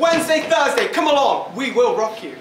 Wednesday, Thursday, come along. We will rock you.